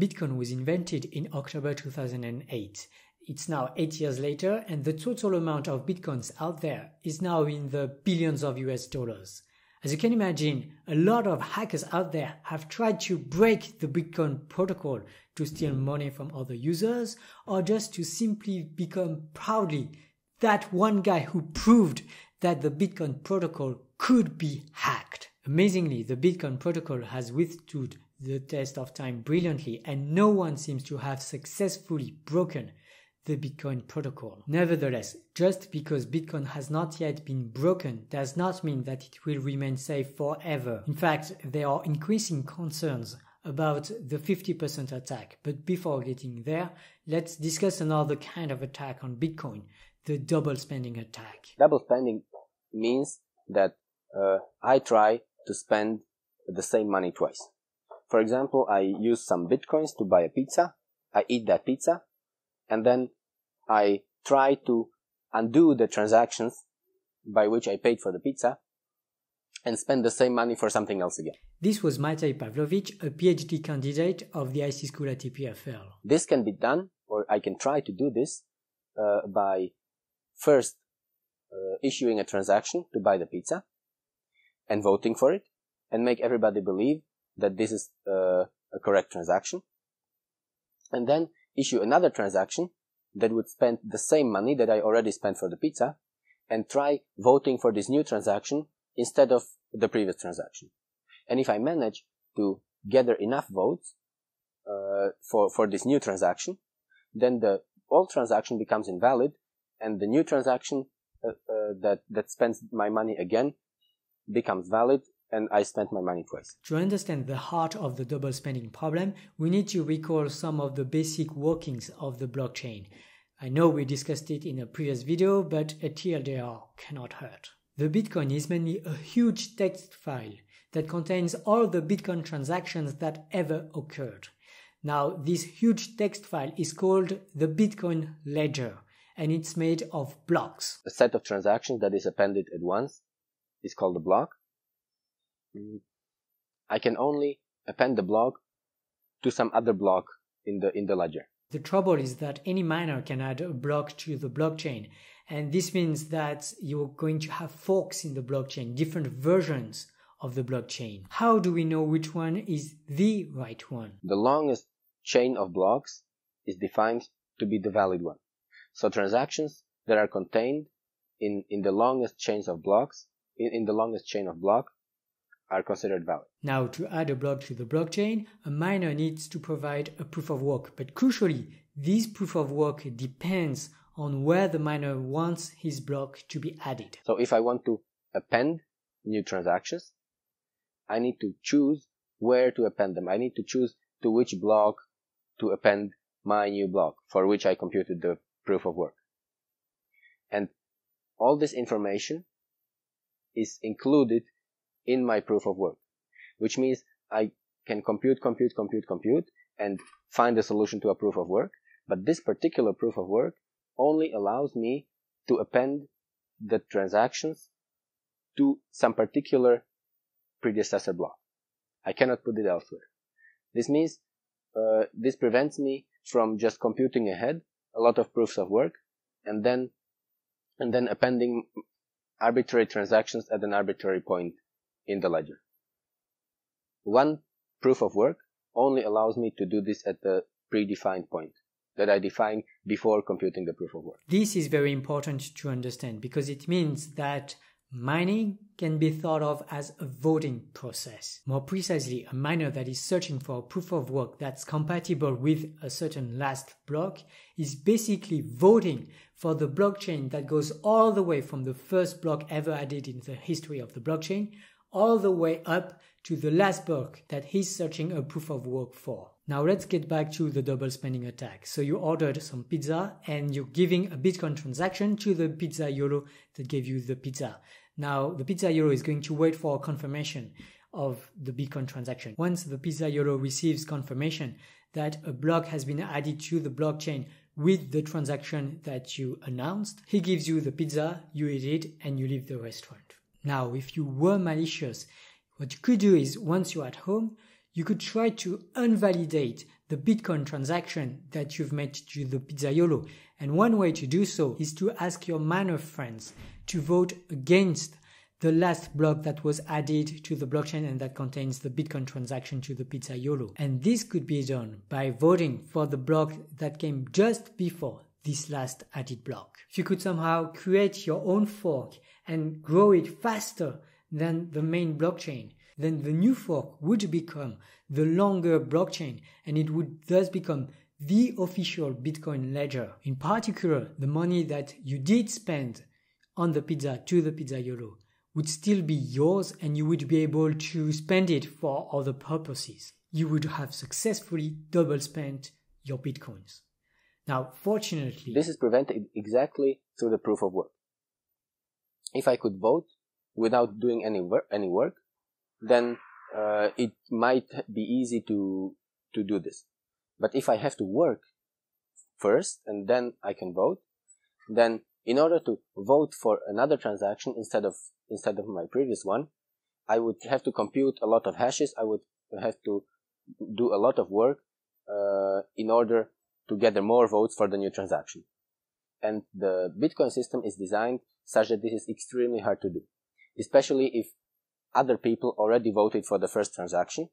Bitcoin was invented in October 2008. It's now eight years later, and the total amount of Bitcoins out there is now in the billions of US dollars. As you can imagine, a lot of hackers out there have tried to break the Bitcoin protocol to steal money from other users or just to simply become proudly that one guy who proved that the Bitcoin protocol could be hacked. Amazingly, the Bitcoin protocol has withstood the test of time brilliantly and no one seems to have successfully broken the Bitcoin protocol. Nevertheless, just because Bitcoin has not yet been broken does not mean that it will remain safe forever. In fact, there are increasing concerns about the 50% attack. But before getting there, let's discuss another kind of attack on Bitcoin, the double spending attack. Double spending means that uh, I try to spend the same money twice. For example, I use some bitcoins to buy a pizza. I eat that pizza and then I try to undo the transactions by which I paid for the pizza and spend the same money for something else again. This was Matej Pavlovic, a PhD candidate of the IC school at EPFL. This can be done, or I can try to do this, uh, by first uh, issuing a transaction to buy the pizza and voting for it and make everybody believe that this is uh, a correct transaction. And then issue another transaction that would spend the same money that I already spent for the pizza and try voting for this new transaction instead of the previous transaction. And if I manage to gather enough votes uh, for for this new transaction, then the old transaction becomes invalid, and the new transaction uh, uh, that that spends my money again becomes valid, and I spent my money twice. To understand the heart of the double spending problem, we need to recall some of the basic workings of the blockchain. I know we discussed it in a previous video, but a TLDR cannot hurt. The Bitcoin is mainly a huge text file that contains all the Bitcoin transactions that ever occurred. Now, this huge text file is called the Bitcoin ledger and it's made of blocks. A set of transactions that is appended at once is called a block. Mm, I can only append the block to some other block in the in the ledger. The trouble is that any miner can add a block to the blockchain and this means that you're going to have forks in the blockchain, different versions of the blockchain. How do we know which one is the right one? The longest chain of blocks is defined to be the valid one. So transactions that are contained in, in the longest chains of blocks, in, in the longest chain of block, are considered valid. Now, to add a block to the blockchain, a miner needs to provide a proof of work. But crucially, this proof of work depends on where the miner wants his block to be added. So if I want to append new transactions, I need to choose where to append them. I need to choose to which block to append my new block for which I computed the proof of work. And all this information is included in my proof of work, which means I can compute, compute, compute, compute, and find a solution to a proof of work. But this particular proof of work only allows me to append the transactions to some particular predecessor block. I cannot put it elsewhere. This means uh, this prevents me from just computing ahead a lot of proofs of work and then and then appending arbitrary transactions at an arbitrary point in the ledger. One proof of work only allows me to do this at the predefined point that I define before computing the proof of work. This is very important to understand because it means that mining can be thought of as a voting process. More precisely, a miner that is searching for a proof of work that's compatible with a certain last block is basically voting for the blockchain that goes all the way from the first block ever added in the history of the blockchain all the way up to the last block that he's searching a proof of work for. Now let's get back to the double spending attack. So you ordered some pizza and you're giving a Bitcoin transaction to the pizzaiolo that gave you the pizza. Now the pizzaiolo is going to wait for confirmation of the Bitcoin transaction. Once the pizzaiolo receives confirmation that a block has been added to the blockchain with the transaction that you announced, he gives you the pizza, you eat it, and you leave the restaurant. Now, if you were malicious, what you could do is once you're at home, you could try to invalidate the Bitcoin transaction that you've made to the Pizzaiolo. And one way to do so is to ask your miner friends to vote against the last block that was added to the blockchain and that contains the Bitcoin transaction to the Pizzaiolo. And this could be done by voting for the block that came just before this last added block. If you could somehow create your own fork and grow it faster than the main blockchain, then the new fork would become the longer blockchain and it would thus become the official Bitcoin ledger. In particular, the money that you did spend on the pizza to the Pizzaiolo would still be yours and you would be able to spend it for other purposes. You would have successfully double spent your Bitcoins. Now, fortunately, this is prevented exactly through the proof of work. If I could vote without doing any work, any work, then uh, it might be easy to to do this. But if I have to work first and then I can vote, then in order to vote for another transaction instead of instead of my previous one, I would have to compute a lot of hashes. I would have to do a lot of work uh, in order to gather more votes for the new transaction. And the Bitcoin system is designed such that this is extremely hard to do, especially if other people already voted for the first transaction.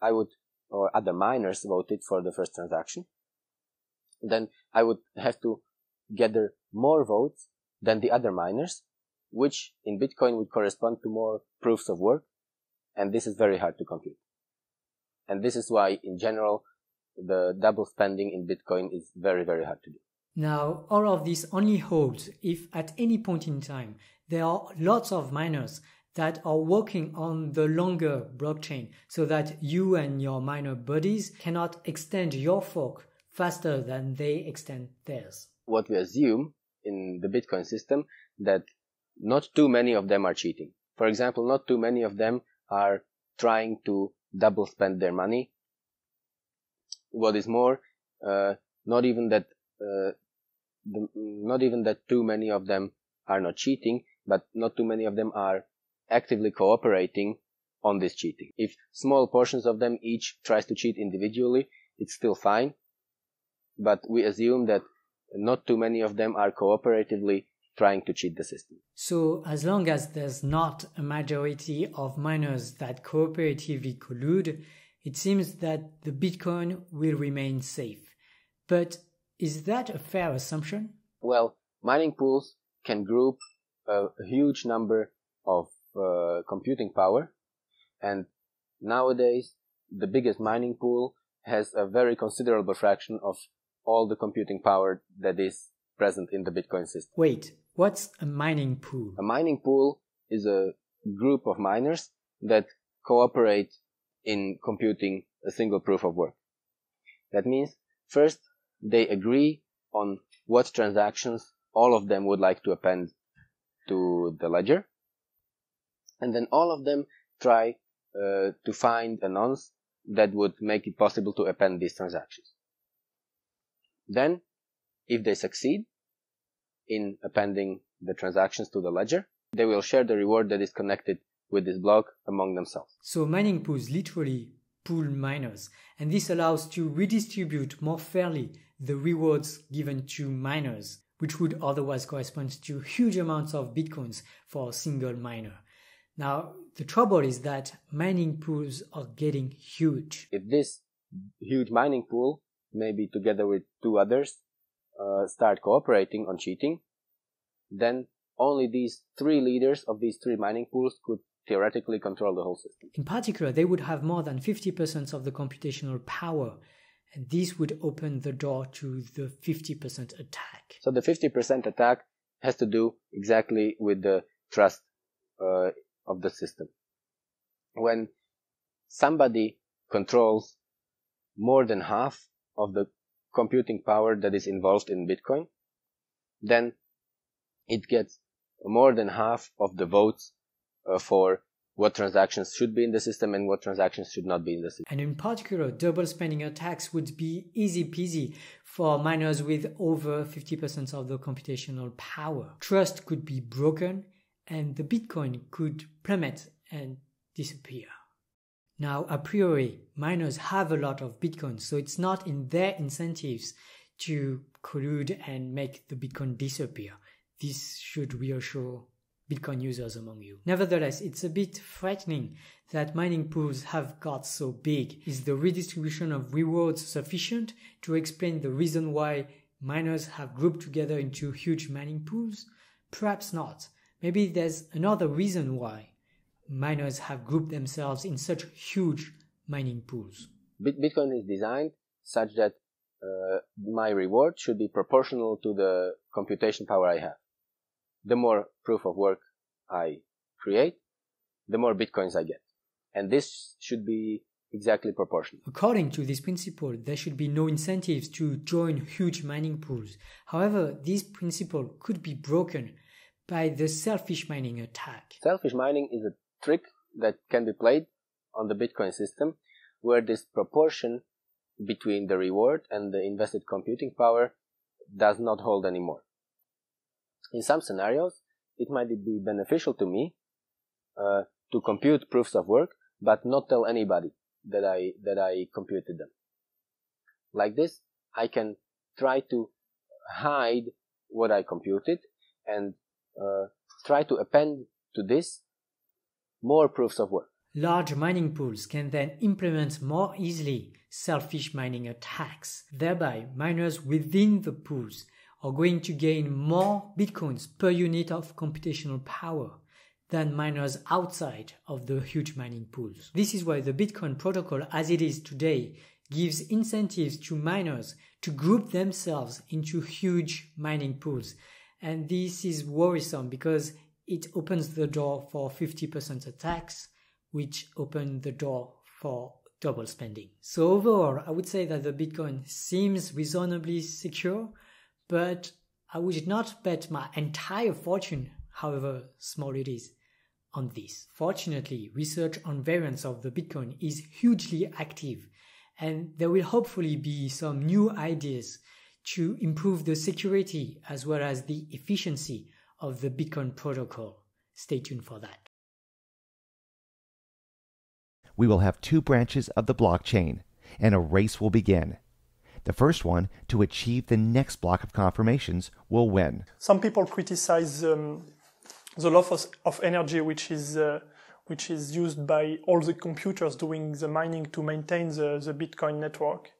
I would, or other miners voted for the first transaction. Then I would have to gather more votes than the other miners, which in Bitcoin would correspond to more proofs of work. And this is very hard to compute. And this is why in general, the double spending in Bitcoin is very, very hard to do. Now, all of this only holds if at any point in time there are lots of miners that are working on the longer blockchain so that you and your miner buddies cannot extend your fork faster than they extend theirs. What we assume in the Bitcoin system that not too many of them are cheating. For example, not too many of them are trying to double spend their money what is more, uh, not even that, uh, the, not even that too many of them are not cheating, but not too many of them are actively cooperating on this cheating. If small portions of them each tries to cheat individually, it's still fine. But we assume that not too many of them are cooperatively trying to cheat the system. So as long as there's not a majority of miners that cooperatively collude, it seems that the Bitcoin will remain safe. But is that a fair assumption? Well, mining pools can group a huge number of uh, computing power, and nowadays the biggest mining pool has a very considerable fraction of all the computing power that is present in the Bitcoin system. Wait, what's a mining pool? A mining pool is a group of miners that cooperate in computing a single proof of work. That means first they agree on what transactions all of them would like to append to the ledger. And then all of them try uh, to find a nonce that would make it possible to append these transactions. Then, if they succeed in appending the transactions to the ledger, they will share the reward that is connected with this block among themselves. So mining pools literally pool miners, and this allows to redistribute more fairly the rewards given to miners, which would otherwise correspond to huge amounts of bitcoins for a single miner. Now, the trouble is that mining pools are getting huge. If this huge mining pool, maybe together with two others, uh, start cooperating on cheating, then only these three leaders of these three mining pools could theoretically control the whole system. In particular, they would have more than 50% of the computational power, and this would open the door to the 50% attack. So the 50% attack has to do exactly with the trust uh, of the system. When somebody controls more than half of the computing power that is involved in Bitcoin, then it gets more than half of the votes uh, for what transactions should be in the system and what transactions should not be in the system. And in particular, double spending attacks would be easy peasy for miners with over 50% of the computational power. Trust could be broken and the Bitcoin could plummet and disappear. Now, a priori, miners have a lot of Bitcoin, so it's not in their incentives to collude and make the Bitcoin disappear. This should reassure Bitcoin users among you. Nevertheless, it's a bit frightening that mining pools have got so big. Is the redistribution of rewards sufficient to explain the reason why miners have grouped together into huge mining pools? Perhaps not. Maybe there's another reason why miners have grouped themselves in such huge mining pools. Bitcoin is designed such that uh, my reward should be proportional to the computation power I have. The more proof of work I create, the more bitcoins I get. And this should be exactly proportional. According to this principle, there should be no incentives to join huge mining pools. However, this principle could be broken by the selfish mining attack. Selfish mining is a trick that can be played on the Bitcoin system where this proportion between the reward and the invested computing power does not hold anymore. In some scenarios, it might be beneficial to me uh, to compute proofs of work, but not tell anybody that I that I computed them. Like this, I can try to hide what I computed and uh, try to append to this more proofs of work. Large mining pools can then implement more easily selfish mining attacks. Thereby, miners within the pools are going to gain more bitcoins per unit of computational power than miners outside of the huge mining pools. This is why the Bitcoin protocol as it is today gives incentives to miners to group themselves into huge mining pools. And this is worrisome because it opens the door for 50% attacks, which open the door for double spending. So overall, I would say that the Bitcoin seems reasonably secure, but I would not bet my entire fortune, however small it is, on this. Fortunately, research on variants of the Bitcoin is hugely active, and there will hopefully be some new ideas to improve the security as well as the efficiency of the Bitcoin protocol. Stay tuned for that. We will have two branches of the blockchain, and a race will begin. The first one to achieve the next block of confirmations will win. Some people criticize um, the loss of, energy, which is uh, which is used by all the computers doing the mining to maintain the, the Bitcoin network.